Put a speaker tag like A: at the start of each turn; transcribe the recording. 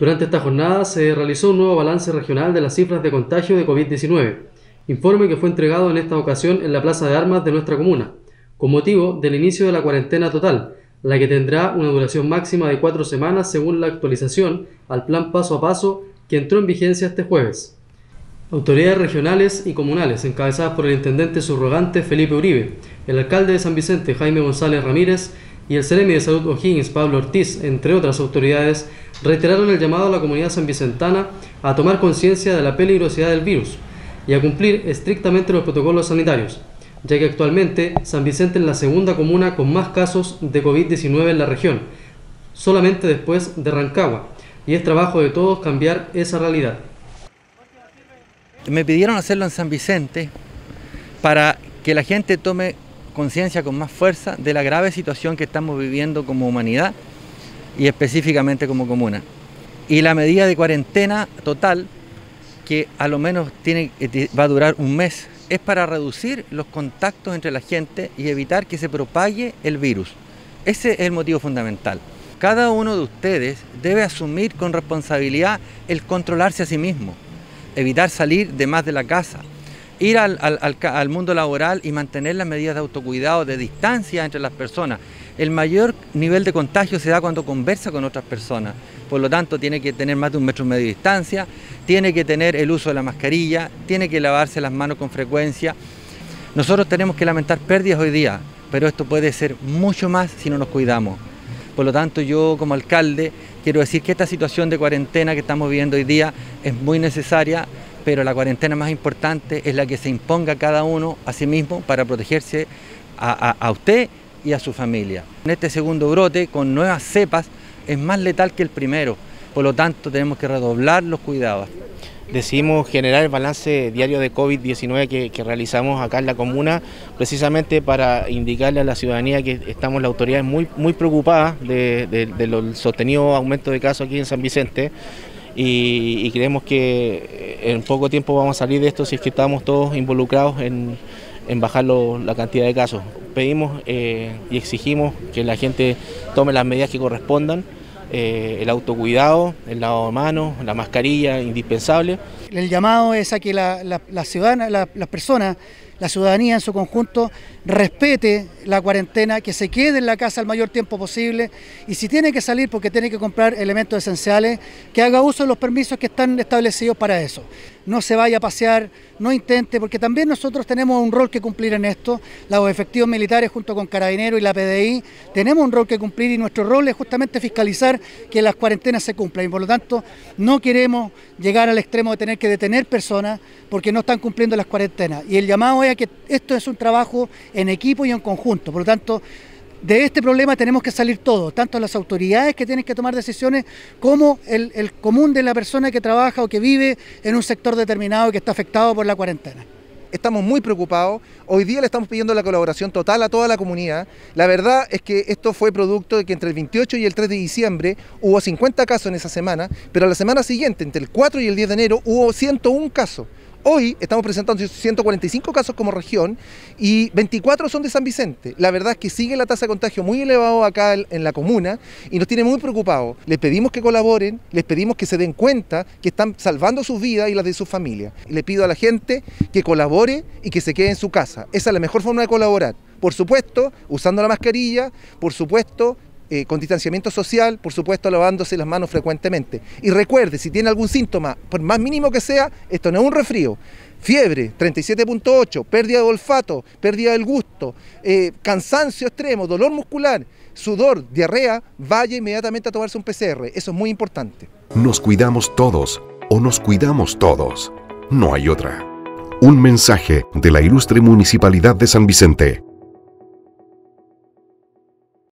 A: Durante esta jornada se realizó un nuevo balance regional de las cifras de contagio de COVID-19, informe que fue entregado en esta ocasión en la Plaza de Armas de nuestra comuna, con motivo del inicio de la cuarentena total, la que tendrá una duración máxima de cuatro semanas según la actualización al plan paso a paso que entró en vigencia este jueves. Autoridades regionales y comunales, encabezadas por el intendente subrogante Felipe Uribe, el alcalde de San Vicente Jaime González Ramírez y el Ceremi de Salud O'Higgins Pablo Ortiz, entre otras autoridades, reiteraron el llamado a la comunidad sanvicentana a tomar conciencia de la peligrosidad del virus y a cumplir estrictamente los protocolos sanitarios, ya que actualmente San Vicente es la segunda comuna con más casos de COVID-19 en la región, solamente después de Rancagua, y es trabajo de todos cambiar esa realidad.
B: Me pidieron hacerlo en San Vicente para que la gente tome conciencia con más fuerza de la grave situación que estamos viviendo como humanidad y específicamente como comuna. Y la medida de cuarentena total, que a lo menos tiene, eh, va a durar un mes, es para reducir los contactos entre la gente y evitar que se propague el virus. Ese es el motivo fundamental. Cada uno de ustedes debe asumir con responsabilidad el controlarse a sí mismo, evitar salir de más de la casa, ir al, al, mundo laboral y mantener las medidas de autocuidado, de distancia entre las personas. El mayor nivel de contagio se da cuando conversa con otras personas. Por lo tanto, tiene que tener más de un metro y medio de distancia, tiene que tener el uso de la mascarilla, tiene que lavarse las manos con frecuencia. Nosotros tenemos que lamentar pérdidas hoy día, pero esto puede ser mucho más si no nos cuidamos. Por lo tanto, yo como alcalde quiero decir que esta situación de cuarentena que estamos viviendo hoy día es muy necesaria, pero la cuarentena más importante es la que se imponga cada uno a sí mismo para protegerse a, usted y a su familia. En este segundo brote, con nuevas cepas, es más letal que el primero, por lo tanto tenemos que redoblar los cuidados.
C: Decidimos generar el balance diario de COVID-19 que, realizamos acá en la comuna, precisamente para indicarle a la ciudadanía que estamos las autoridades muy, preocupadas del sostenido aumento de casos aquí en San Vicente y, creemos que en poco tiempo vamos a salir de esto si es que estamos todos involucrados en, bajar la cantidad de casos. Pedimos eh, y exigimos que la gente tome las medidas que correspondan, eh, el autocuidado, el lavado de manos, la mascarilla, indispensable.
D: El llamado es a que la, la, las personas la ciudadanía en su conjunto respete la cuarentena, que se quede en la casa el mayor tiempo posible y si tiene que salir porque tiene que comprar elementos esenciales, que haga uso de los permisos que están establecidos para eso. No se vaya a pasear, no intente, porque también nosotros tenemos un rol que cumplir en esto, los efectivos militares junto con Carabineros y la PDI, tenemos un rol que cumplir y nuestro rol es justamente fiscalizar que las cuarentenas se cumplan y por lo tanto no queremos llegar al extremo de tener que detener personas porque no están cumpliendo las cuarentenas. Y el llamado es a que esto es un trabajo en equipo y en conjunto. Por lo tanto, de este problema tenemos que salir todos, tanto las autoridades que tienen que tomar decisiones como el, común de la persona que trabaja o que vive en un sector determinado que está afectado por la cuarentena
E: estamos muy preocupados. Hoy día le estamos pidiendo la colaboración total a toda la comunidad. La verdad es que esto fue producto de que entre el 28 y el 3 de diciembre hubo 50 casos en esa semana, pero la semana siguiente, entre el 4 y el 10 de enero, hubo 101 casos. Hoy estamos presentando 145 casos como región y 24 son de San Vicente. La verdad es que sigue la tasa de contagio muy elevado acá en la comuna y nos tiene muy preocupados. Les pedimos que colaboren, les pedimos que se den cuenta que están salvando sus vidas y las de sus familias. Le pido a la gente que colabore y que se quede en su casa. Esa es la mejor forma de colaborar. Por supuesto, usando la mascarilla, por supuesto, eh, con distanciamiento social, por supuesto lavándose las manos frecuentemente. Y recuerde, si tiene algún síntoma, por más mínimo que sea, esto no es un resfrío. Fiebre, 37.8, pérdida de olfato, pérdida del gusto, eh, cansancio extremo, dolor muscular, sudor, diarrea, vaya inmediatamente a tomarse un PCR. Eso es muy importante.
F: Nos cuidamos todos o nos cuidamos todos. No hay otra. Un mensaje de la ilustre Municipalidad de San Vicente.